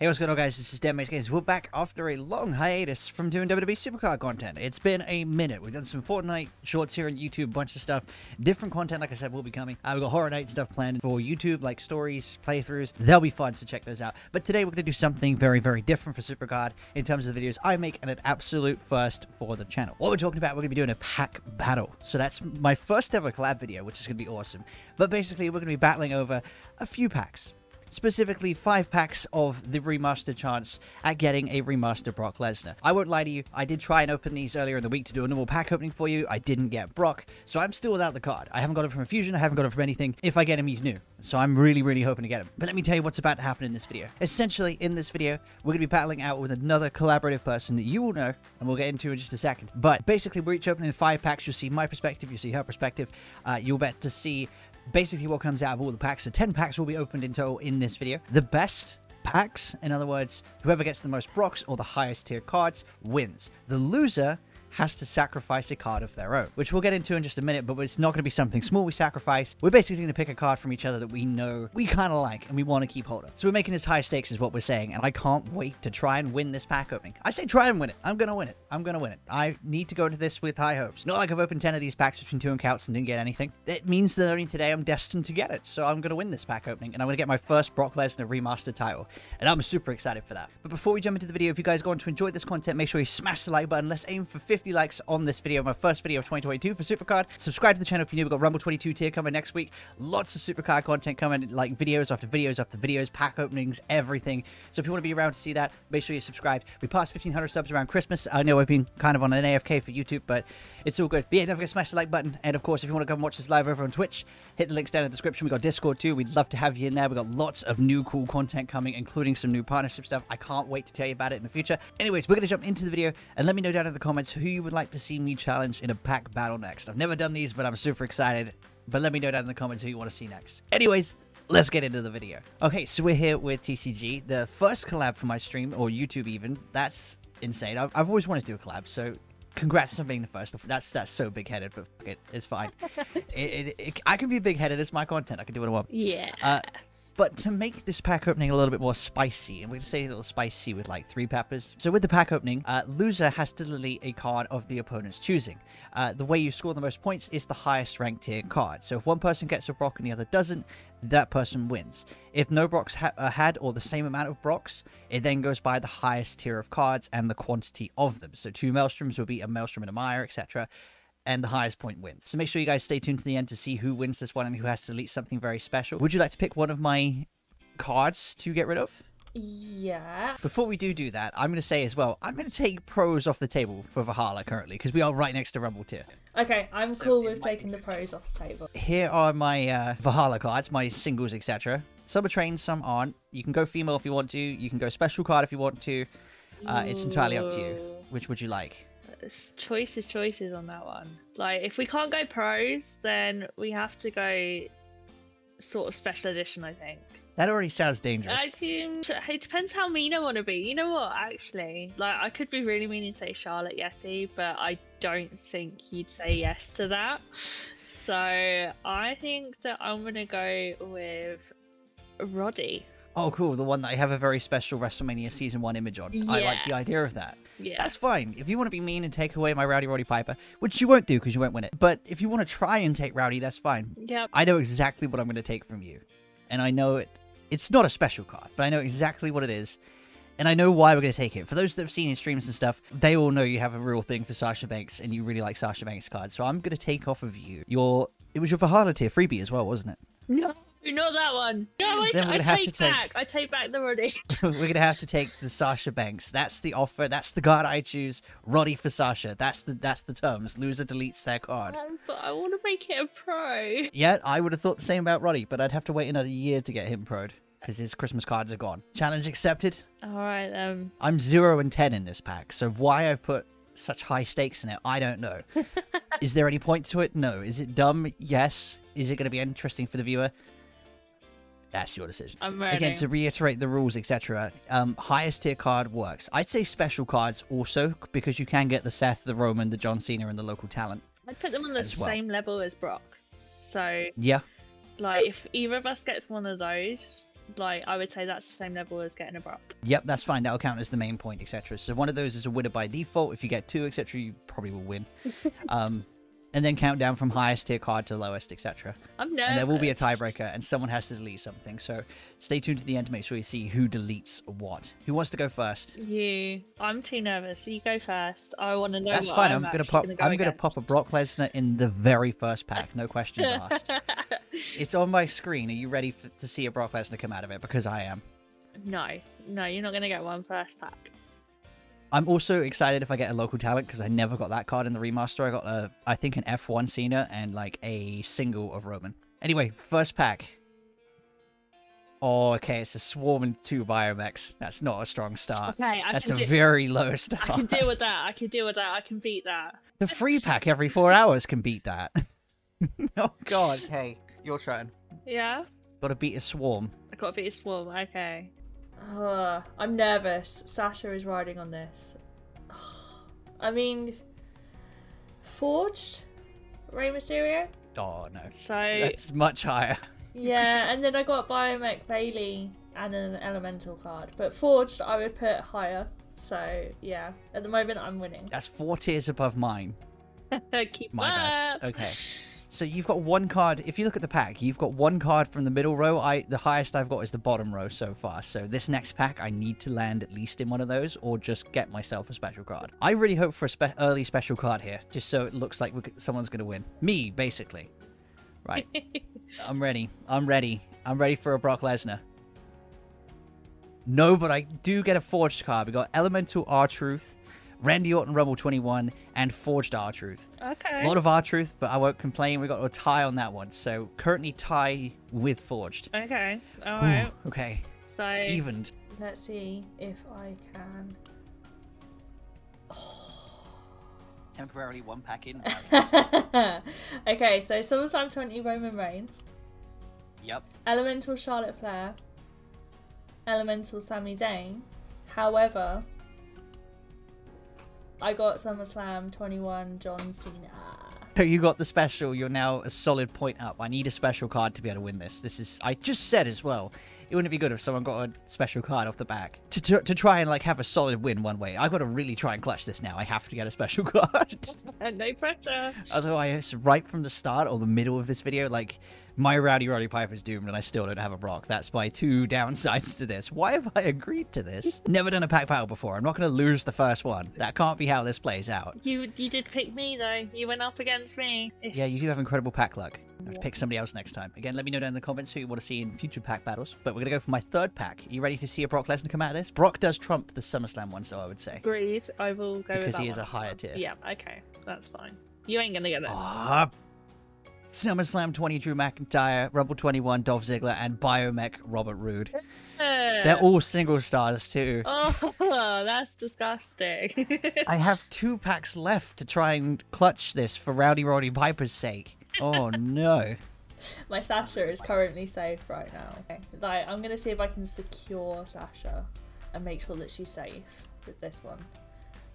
Hey, what's going on, guys? This is Dan Makes Games. We're back after a long hiatus from doing WWE Supercard content. It's been a minute. We've done some Fortnite shorts here on YouTube, bunch of stuff. Different content, like I said, will be coming. Uh, we've got Horror Night stuff planned for YouTube, like stories, playthroughs. They'll be fun, so check those out. But today, we're going to do something very, very different for Supercard in terms of the videos I make and an absolute first for the channel. What we're talking about, we're going to be doing a pack battle. So that's my first ever collab video, which is going to be awesome. But basically, we're going to be battling over a few packs specifically five packs of the remaster chance at getting a remaster Brock Lesnar. I won't lie to you, I did try and open these earlier in the week to do a normal pack opening for you. I didn't get Brock, so I'm still without the card. I haven't got it from a fusion, I haven't got it from anything. If I get him, he's new. So I'm really, really hoping to get him. But let me tell you what's about to happen in this video. Essentially, in this video, we're going to be battling out with another collaborative person that you will know, and we'll get into in just a second. But basically, we're each opening five packs. You'll see my perspective, you'll see her perspective. Uh, you'll get to see basically what comes out of all the packs. So 10 packs will be opened in total in this video. The best packs, in other words, whoever gets the most Brocks or the highest tier cards wins. The loser has to sacrifice a card of their own, which we'll get into in just a minute, but it's not going to be something small we sacrifice. We're basically going to pick a card from each other that we know we kind of like and we want to keep hold of. So we're making this high stakes is what we're saying, and I can't wait to try and win this pack opening. I say try and win it. I'm going to win it. I'm going to win it. I need to go into this with high hopes. Not like I've opened 10 of these packs between two accounts and didn't get anything. It means that only today I'm destined to get it, so I'm going to win this pack opening, and I'm going to get my first Brock Lesnar remastered title, and I'm super excited for that. But before we jump into the video, if you guys go on to enjoy this content, make sure you smash the like button. Let's aim for 50 likes on this video, my first video of 2022 for Supercard. Subscribe to the channel if you're new. We've got Rumble 22 tier coming next week. Lots of Supercard content coming, like videos after videos after videos, pack openings, everything. So if you want to be around to see that, make sure you subscribe. We passed 1,500 subs around Christmas. I know I've been kind of on an AFK for YouTube, but it's all good. But yeah, don't forget to smash the like button. And of course, if you want to come watch this live over on Twitch, hit the links down in the description. We've got Discord too. We'd love to have you in there. We've got lots of new cool content coming, including some new partnership stuff. I can't wait to tell you about it in the future. Anyways, we're going to jump into the video and let me know down in the comments who you would like to see me challenge in a pack battle next. I've never done these, but I'm super excited. But let me know down in the comments who you want to see next. Anyways, let's get into the video. Okay, so we're here with TCG, the first collab for my stream, or YouTube even. That's insane. I've, I've always wanted to do a collab, so congrats on being the first. That's that's so big-headed, but it, it's fine. it, it, it, I can be big-headed. It's my content. I can do what I want. Yeah. Uh, but to make this pack opening a little bit more spicy, and we're to say a little spicy with like three peppers. So with the pack opening, uh, loser has to delete a card of the opponent's choosing. Uh, the way you score the most points is the highest ranked tier card. So if one person gets a Brock and the other doesn't, that person wins. If no Brocks ha uh, had or the same amount of Brocks, it then goes by the highest tier of cards and the quantity of them. So two Maelstroms will be a Maelstrom and a Mire, etc and the highest point wins. So make sure you guys stay tuned to the end to see who wins this one and who has to delete something very special. Would you like to pick one of my cards to get rid of? Yeah. Before we do do that, I'm going to say as well, I'm going to take pros off the table for Valhalla currently because we are right next to Rumble tier. Okay, I'm cool with taking the pros off the table. Here are my uh, Valhalla cards, my singles, etc. Some are trained, some aren't. You can go female if you want to. You can go special card if you want to. Uh, it's entirely up to you. Which would you like? It's choices, choices on that one. Like, if we can't go pros, then we have to go sort of special edition, I think. That already sounds dangerous. I can, it depends how mean I want to be. You know what? Actually, like I could be really mean and say Charlotte Yeti, but I don't think you'd say yes to that. So I think that I'm gonna go with Roddy. Oh, cool. The one that I have a very special WrestleMania Season 1 image on. I like the idea of that. Yeah. That's fine. If you want to be mean and take away my Rowdy Roddy Piper, which you won't do because you won't win it, but if you want to try and take Rowdy, that's fine. Yep. I know exactly what I'm going to take from you. And I know it. It's not a special card, but I know exactly what it is. And I know why we're going to take it. For those that have seen your streams and stuff, they all know you have a real thing for Sasha Banks and you really like Sasha Banks cards. So I'm going to take off of you your. It was your Valhalla tier freebie as well, wasn't it? No, not that one. No, I, I have take to take- back. I take back the Roddy. we're going to have to take the Sasha Banks. That's the offer. That's the card I choose. Roddy for Sasha. That's the that's the terms. Loser deletes their card. but I want to make it a pro. Yeah, I would have thought the same about Roddy, but I'd have to wait another year to get him proed because his Christmas cards are gone. Challenge accepted. All right, um, I'm zero and ten in this pack, so why I've put such high stakes in it, I don't know. Is there any point to it? No. Is it dumb? Yes. Is it going to be interesting for the viewer? That's your decision. I'm ready. Again, to reiterate the rules, etc. Um, highest tier card works. I'd say special cards also because you can get the Seth, the Roman, the John Cena, and the local talent. I'd put them on the as well. same level as Brock. So, Yeah, like, if either of us gets one of those, like I would say that's the same level as getting a Brock. Yep, that's fine. That'll count as the main point, etc. So one of those is a winner by default. If you get two, etc., you probably will win. um, and then count down from highest tier card to lowest, etc. I'm nervous. And there will be a tiebreaker, and someone has to delete something. So stay tuned to the end to make sure you see who deletes what. Who wants to go first? You. I'm too nervous. You go first. I want to know. That's fine. I'm, I'm gonna pop. Gonna go I'm gonna pop a Brock Lesnar in the very first pack. No questions asked. it's on my screen. Are you ready for, to see a Brock Lesnar come out of it? Because I am. No, no, you're not gonna get one first pack. I'm also excited if I get a local talent because I never got that card in the remaster. I got a, I think an F1 Cena and like a single of Roman. Anyway, first pack. Oh, okay, it's a swarm and two Biomechs. That's not a strong start. Okay, I That's can a do. very low start. I can deal with that. I can deal with that. I can beat that. The free pack every four hours can beat that. oh God! Hey, your turn. Yeah. Got to beat a swarm. I got to beat a swarm. Okay. Ugh, I'm nervous. Sasha is riding on this. I mean, Forged? Rey Mysterio? Oh no, So that's much higher. Yeah, and then I got Biomech Bailey and an Elemental card. But Forged, I would put higher. So, yeah. At the moment, I'm winning. That's four tiers above mine. keep My up. best. Okay. So you've got one card. If you look at the pack, you've got one card from the middle row. I the highest I've got is the bottom row so far. So this next pack, I need to land at least in one of those, or just get myself a special card. I really hope for a spe- early special card here, just so it looks like someone's gonna win. Me, basically. Right. I'm ready. I'm ready. I'm ready for a Brock Lesnar. No, but I do get a forged card. We got Elemental R Truth, Randy Orton Rumble 21, and Forged R Truth. Okay. A lot of R Truth, but I won't complain. We got a tie on that one. So currently tie with Forged. Okay. All Ooh, right. okay. So Evened. Let's see if I can. Temporarily one pack in. okay, so SummerSlam 20 Roman Reigns, yep. Elemental Charlotte Flair, Elemental Sami Zayn. However, I got SummerSlam 21 John Cena. So you got the special. You're now a solid point up. I need a special card to be able to win this. This is. I just said as well. It wouldn't be good if someone got a special card off the back to, to, to try and like have a solid win one way. I've got to really try and clutch this now. I have to get a special card. And no pressure. Otherwise, right from the start or the middle of this video, like my Rowdy Roddy Piper's doomed and I still don't have a Brock. That's my two downsides to this. Why have I agreed to this? Never done a pack battle before. I'm not going to lose the first one. That can't be how this plays out. You you did pick me though. You went up against me. It's... Yeah, you do have incredible pack luck. I have to pick somebody else next time. Again, let me know down in the comments who you want to see in future pack battles. But we're going to go for my third pack. Are you ready to see a Brock Lesnar come out of this? Brock does trump the SummerSlam one, so I would say. Agreed. I will go with Because he is one. a higher tier. Yeah. Okay. That's fine. You ain't gonna get it. Ah, SummerSlam 20 Drew McIntyre, Rumble 21 Dolph Ziggler, and Biomech Robert Roode. They're all single stars too. Oh, that's disgusting. I have two packs left to try and clutch this for Rowdy Roddy Piper's sake. Oh no. My Sasha is currently safe right now. Okay. Like, I'm gonna see if I can secure Sasha and make sure that she's safe with this one.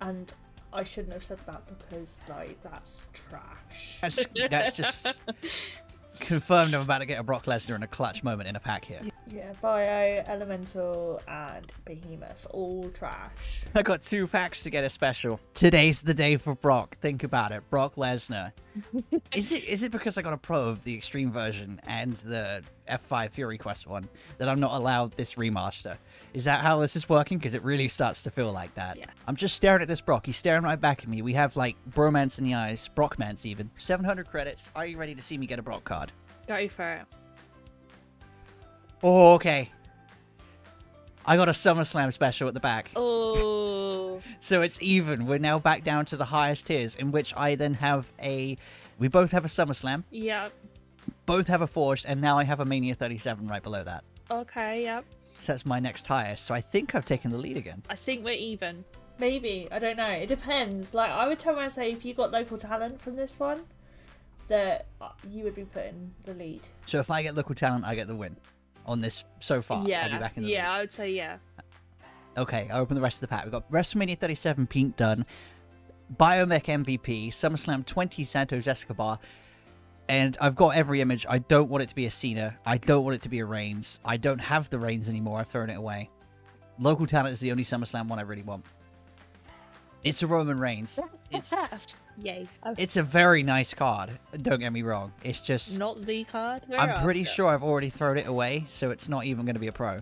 And I shouldn't have said that because, like, that's trash. That's, that's just confirmed I'm about to get a Brock Lesnar in a clutch moment in a pack here. Yeah, Bio, Elemental, and Behemoth, all trash. I got two packs to get a special. Today's the day for Brock. Think about it. Brock Lesnar. is it is it because I got a pro of the extreme version and the F5 Fury Quest one that I'm not allowed this remaster? Is that how this is working? Because it really starts to feel like that. Yeah. I'm just staring at this Brock. He's staring right back at me. We have like bromance in the eyes, Brockmance even. 700 credits. Are you ready to see me get a Brock card? go for it. Oh, okay. I got a SummerSlam special at the back. Oh, So it's even. We're now back down to the highest tiers, in which I then have a. We both have a SummerSlam, yeah. both have a Forged, and now I have a Mania 37 right below that. Okay, yep. So that's my next highest. So I think I've taken the lead again. I think we're even. Maybe, I don't know. It depends. Like, I would turn around and say if you got local talent from this one, that uh, you would be putting the lead. So if I get local talent, I get the win on this so far. I'll be yeah. back in the Yeah, I would say yeah. Okay, I open the rest of the pack. We've got WrestleMania 37 Pete Dunne, Biomech MVP, SummerSlam 20 Santos Escobar, and I've got every image. I don't want it to be a Cena. I don't want it to be a Reigns. I don't have the Reigns anymore. I've thrown it away. Local talent is the only SummerSlam one I really want. It's a Roman Reigns. It's Yay. Oh, it's a very nice card. Don't get me wrong. It's just not the card. we're I'm pretty after. sure I've already thrown it away, so it's not even going to be a pro.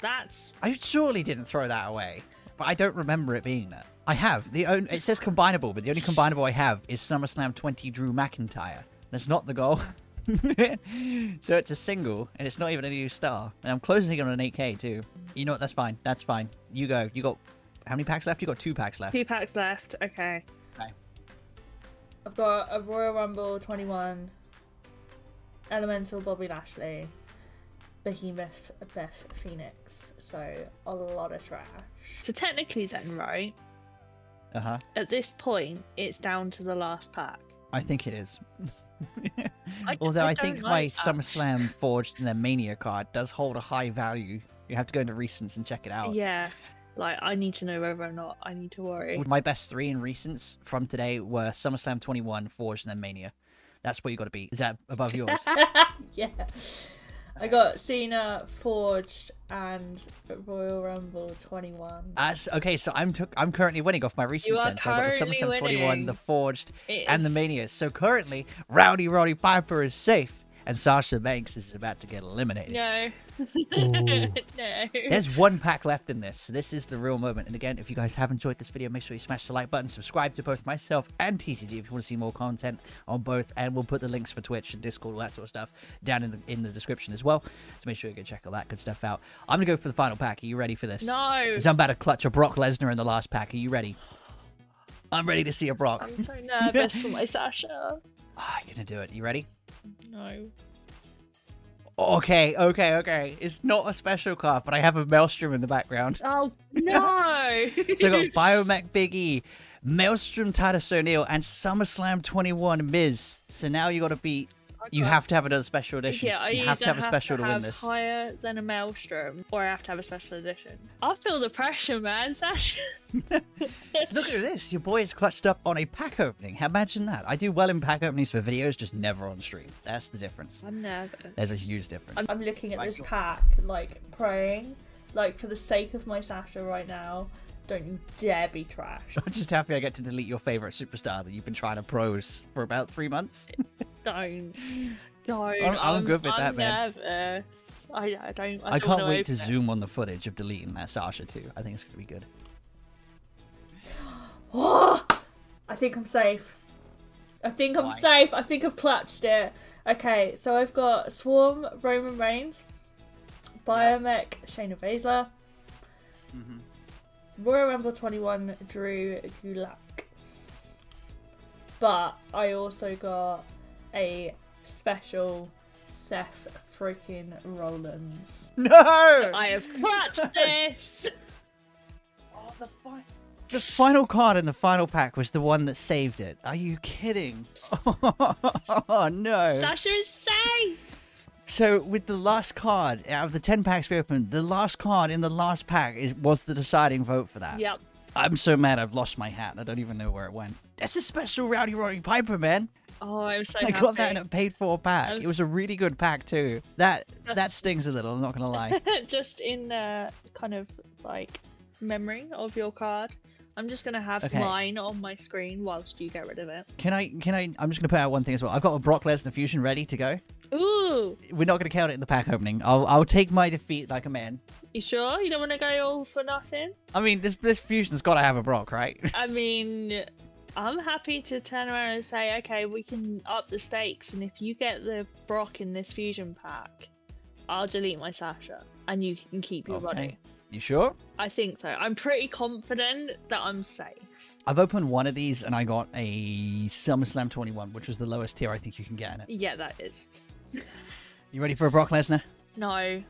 That's I surely didn't throw that away, but I don't remember it being there. I have the only. It says combinable, but the only combinable I have is SummerSlam 20 Drew McIntyre. That's not the goal. so it's a single, and it's not even a new star. And I'm closing it on an 8K too. You know what? That's fine. That's fine. You go. You got how many packs left? You got two packs left. two packs left. Okay. I've got a Royal Rumble 21, Elemental Bobby Lashley, Behemoth Beth Phoenix. So a lot of trash. So technically, then, right Uh huh. at this point, it's down to the last pack. I think it is. I- Although I I, think don't my like that. SummerSlam um, forged and their Mania card does hold a high value. You have to go into recents and check it out. Yeah. Like I need to know whether or not I need to worry. My best three in recents from today were SummerSlam 21, Forged, and then Mania. That's what you got to beat. Is that above yours? yeah. I got Cena, Forged, and Royal Rumble 21. As, okay, so I'm took I'm currently winning off my recent then. So I got the SummerSlam 21, winning. the Forged, and the Mania. So currently, Rowdy Roddy Piper is safe, and Sasha Banks is about to get eliminated. No. No. There's one pack left in this. So this is the real moment. And again, if you guys have enjoyed this video, make sure you smash the like button, subscribe to both myself and TCG if you want to see more content on both. And we'll put the links for Twitch and Discord, all that sort of stuff, down in the in the description as well. So make sure you go check all that good stuff out. I'm gonna go for the final pack. Are you ready for this? No. 'Cause I'm about to clutch a Brock Lesnar in the last pack. Are you ready? I'm ready to see a Brock. I'm so nervous for my Sasha. Ah, you're gonna do it. You ready? No. Okay, okay, okay. It's not a special card, but I have a Maelstrom in the background. Oh no. So I got Biomech Big E, Maelstrom Titus O'Neil, and SummerSlam 21 Miz. So now you got to beat. You have to have another special edition. Yeah, I you have to either have a special to win this. higher than a maelstrom, or I have to have a special edition. I feel the pressure, man, Sasha. Look at this. Your boy is clutched up on a pack opening. Imagine that. I do well in pack openings for videos, just never on stream. That's the difference. I'm nervous. There's a huge difference. I'm looking at Right, this you're- pack, like praying, like for the sake of my Sasha right now, don't you dare be trash. I'm just happy I get to delete your favorite superstar that you've been trying to pros for about three months. Don't. Don't. I'm- I'm good with I'm that, man. nervous. I, I don't. I, I, don't can't wait to it. zoom on the footage of deleting that Sasha too. I think it's gonna be good. I think I'm safe. I think I'm Why? safe. I think I've clutched it. Okay, so I've got Swarm, Roman Reigns, Biomech, Shayna Baszler, Mm-hmm. Royal Rumble 21, Drew Gulak. But I also got a special Seth freaking Rollins. No! I have clutched this. Oh, the, fi- the final card in the final pack was the one that saved it. Are you kidding? Oh no! Sasha is safe. So with the last card out of the ten packs we opened, the last card in the last pack is was the deciding vote for that. Yep. I'm so mad I've lost my hat. I don't even know where it went. That's a special Rowdy Roddy Piper, man. Oh, I'm so I happy. got that in a paid for pack. Um, It was a really good pack too. That that stings a little. I'm not gonna lie. just in uh, kind of like memory of your card. I'm just gonna have Okay. mine on my screen whilst you get rid of it. Can I? Can I? I'm just gonna put out one thing as well. I've got a Brock Lesnar fusion ready to go. Ooh, We're not gonna count it in the pack opening. I'll I'll take my defeat like a man. you sure you don't want to go all for nothing? I mean, this this fusion's got to have a Brock, right? I mean, I'm happy to turn around and say, okay, we can up the stakes, and if you get the Brock in this fusion pack, I'll delete my Sasha, and you can keep your Okay. body. You sure? I think so. I'm pretty confident that I'm safe. I've opened one of these and I got a SummerSlam 21, which was the lowest tier I think you can get in it. Yeah, that is. You ready for a Brock Lesnar? No.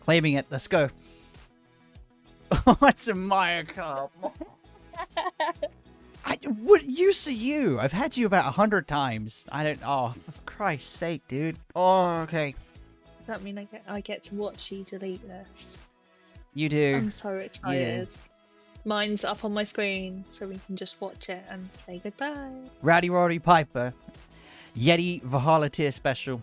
Claiming it. Let's go. Oh, it's a Maya card. I, what use are you? I've had you about a hundred times. I don't. Oh, for Christ's sake, dude. Oh, okay. Does that mean I get I get to watch you delete this? You do. I'm so excited. Mine's up on my screen, so we can just watch it and say goodbye. Rowdy Roddy Piper Yeti Valhalla tier special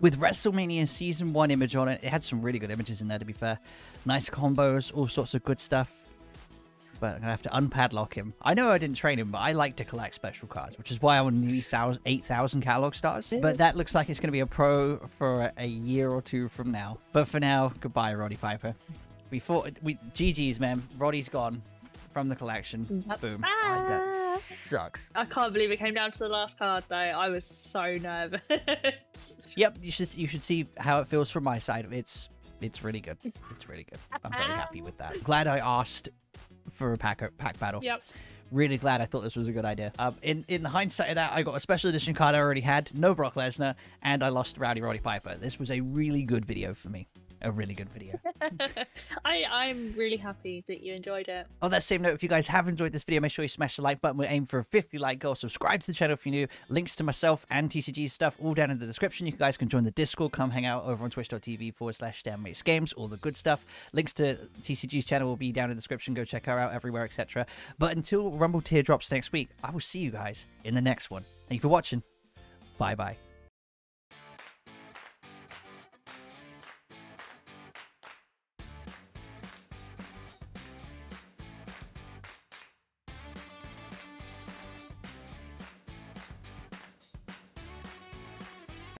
with WrestleMania Season 1 image on it. It had some really good images in there, to be fair. Nice combos, all sorts of good stuff. But I'm going to have to unpadlock him. I know I didn't train him, but I like to collect special cards, which is why I want nearly 8,000 catalog stars. But that looks like it's going to be a pro for a year or two from now. But for now, goodbye, Roddy Piper. We thought, we GG's, man. Roddy's gone from the collection. Yep. Boom. Ah. that sucks. I can't believe it came down to the last card though. I was so nervous. Yep, you should you should see how it feels from my side. It's it's really good. It's really good. I'm very happy with that. Glad I asked for a pack pack battle. yep. Really glad I thought this was a good idea. Um, in in the hindsight of that, I got a special edition card I already had, no Brock Lesnar, and I lost Rowdy Roddy Piper. This was a really good video for me. A really good video. I I'm really happy that you enjoyed it. On that same note, if you guys have enjoyed this video, make sure you smash the like button. We aim for a 50 like goal. Subscribe to the channel if you're new. Links to myself and TCG stuff all down in the description. You guys can join the Discord. Come hang out over on twitch.tv forward slash Makes Games. All the good stuff. Links to TCG's channel will be down in the description. Go check her out everywhere, etc. But until Rumble Teardrops next week, I will see you guys in the next one. Thank you for watching. Bye bye.